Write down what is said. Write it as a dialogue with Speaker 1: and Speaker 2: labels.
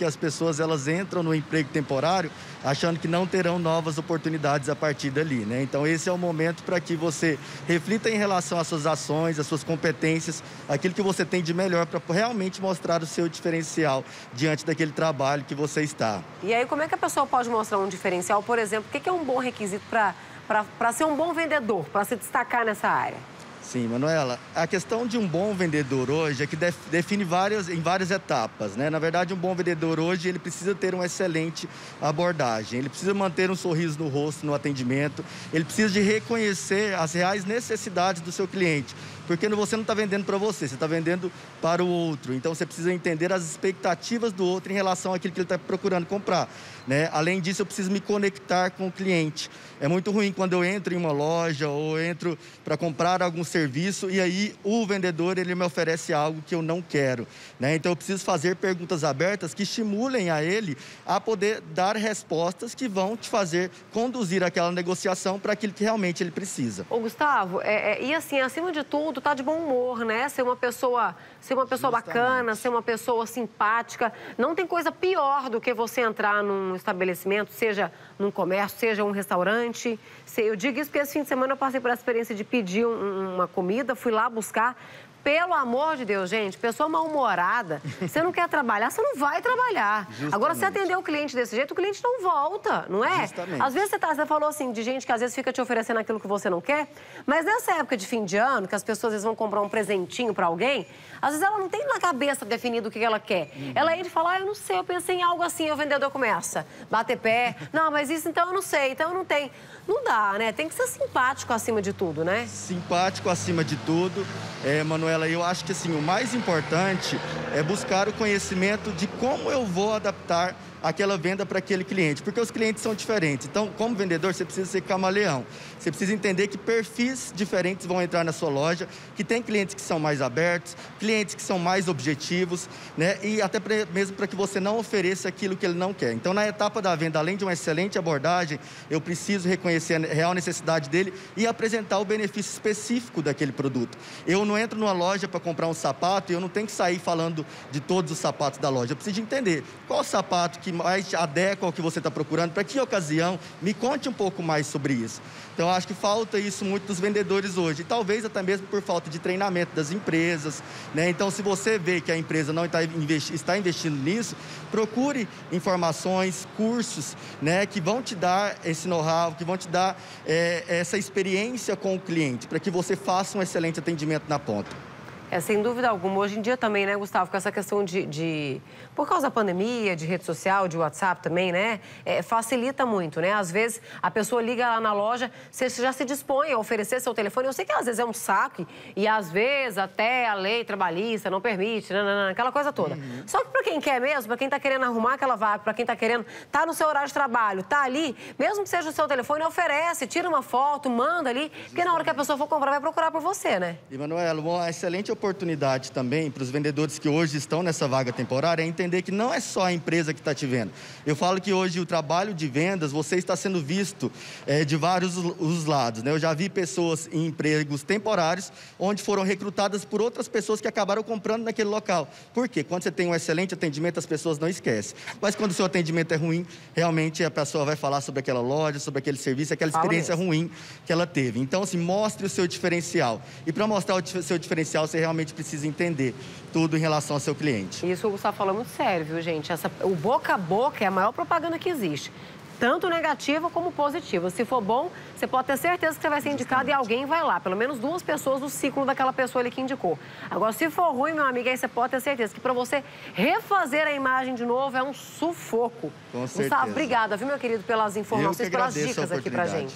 Speaker 1: que as pessoas elas entram no emprego temporário achando que não terão novas oportunidades a partir dali, né? Então esse é o momento para que você reflita em relação às suas ações, às suas competências, aquilo que você tem de melhor para realmente mostrar o seu diferencial diante daquele trabalho que você está.
Speaker 2: E aí como é que a pessoa pode mostrar um diferencial, por exemplo, o que é um bom requisito para ser um bom vendedor, para se destacar nessa área?
Speaker 1: Sim, Manuela. A questão de um bom vendedor hoje é que define várias, em várias etapas, né? Na verdade, um bom vendedor hoje, ele precisa ter uma excelente abordagem, ele precisa manter um sorriso no rosto no atendimento, ele precisa de reconhecer as reais necessidades do seu cliente, porque você não está vendendo para você, você está vendendo para o outro. Então, você precisa entender as expectativas do outro em relação àquilo que ele está procurando comprar. Né? Além disso, eu preciso me conectar com o cliente. É muito ruim quando eu entro em uma loja ou entro para comprar algum serviço e aí o vendedor ele me oferece algo que eu não quero. Né? Então, eu preciso fazer perguntas abertas que estimulem a ele a poder dar respostas que vão te fazer conduzir aquela negociação para aquilo que realmente ele precisa.
Speaker 2: Ô, Gustavo, é, é, e assim, acima de tudo, tá de bom humor, né? Ser uma pessoa, ser uma pessoa bacana, ser uma pessoa simpática. Não tem coisa pior do que você entrar num estabelecimento, seja num comércio, seja um restaurante. Eu digo isso porque esse fim de semana eu passei por a experiência de pedir uma comida, fui lá buscar. Pelo amor de Deus, gente, pessoa mal-humorada, você não quer trabalhar, você não vai trabalhar. Justamente. Agora, se atender o cliente desse jeito, o cliente não volta, não é? Justamente. Às vezes você, tá, você falou assim, de gente que às vezes fica te oferecendo aquilo que você não quer, mas nessa época de fim de ano, que as pessoas às vezes vão comprar um presentinho para alguém, às vezes ela não tem na cabeça definido o que ela quer. Uhum. Ela entra e fala, ah, eu não sei, eu pensei em algo assim, o vendedor começa, bater pé, não, mas isso então eu não sei, então eu não tenho. Não dá, né? Tem que ser simpático acima de tudo, né?
Speaker 1: Simpático acima de tudo. É, Manuela, eu acho que assim, o mais importante é buscar o conhecimento de como eu vou adaptar aquela venda para aquele cliente, porque os clientes são diferentes. Então, como vendedor, você precisa ser camaleão. Você precisa entender que perfis diferentes vão entrar na sua loja, que tem clientes que são mais abertos, clientes que são mais objetivos, né? E até pra, mesmo para que você não ofereça aquilo que ele não quer. Então, na etapa da venda, além de uma excelente abordagem, eu preciso reconhecer a real necessidade dele e apresentar o benefício específico daquele produto. Eu não entro numa loja para comprar um sapato e eu não tenho que sair falando de todos os sapatos da loja. Eu preciso de entender qual sapato que mais adequa ao que você está procurando, para que ocasião, me conte um pouco mais sobre isso. Então, acho que falta isso muito dos vendedores hoje, talvez até mesmo por falta de treinamento das empresas. Né? Então, se você vê que a empresa não está, investi está investindo nisso, procure informações, cursos né, que vão te dar esse know-how, que vão te dar é, essa experiência com o cliente, para que você faça um excelente atendimento na ponta.
Speaker 2: É, sem dúvida alguma. Hoje em dia também, né, Gustavo, com essa questão de, de... Por causa da pandemia, de rede social, de WhatsApp também, né? É, facilita muito, né? Às vezes a pessoa liga lá na loja, você já se dispõe a oferecer seu telefone. Eu sei que às vezes é um saque e às vezes até a lei trabalhista não permite, nanana, aquela coisa toda. Uhum. Só que para quem quer mesmo, para quem está querendo arrumar aquela vaga, para quem está querendo, tá no seu horário de trabalho, tá ali, mesmo que seja o seu telefone, oferece, tira uma foto, manda ali, porque na hora que a pessoa for comprar, vai procurar por você, né?
Speaker 1: Emanuela, uma excelente oportunidade também para os vendedores que hoje estão nessa vaga temporária é entender que não é só a empresa que está te vendo. Eu falo que hoje o trabalho de vendas, você está sendo visto é, de vários os lados. Né? Eu já vi pessoas em empregos temporários, onde foram recrutadas por outras pessoas que acabaram comprando naquele local. Por quê? Quando você tem um excelente atendimento, as pessoas não esquecem. Mas quando o seu atendimento é ruim, realmente a pessoa vai falar sobre aquela loja, sobre aquele serviço, aquela experiência ruim que ela teve. Então, assim, mostre o seu diferencial. E para mostrar o seu diferencial, você realmente precisa precisa entender tudo em relação ao seu cliente.
Speaker 2: Isso o Gustavo falou muito sério, viu, gente? Essa, o boca a boca é a maior propaganda que existe. Tanto negativa como positiva. Se for bom, você pode ter certeza que você vai ser indicado e alguém vai lá. Pelo menos duas pessoas do ciclo daquela pessoa ali que indicou. Agora, se for ruim, meu amigo, aí você pode ter certeza que para você refazer a imagem de novo é um sufoco.
Speaker 1: Com certeza.
Speaker 2: Gustavo, obrigada, viu, meu querido, pelas informações, pelas dicas aqui pra gente.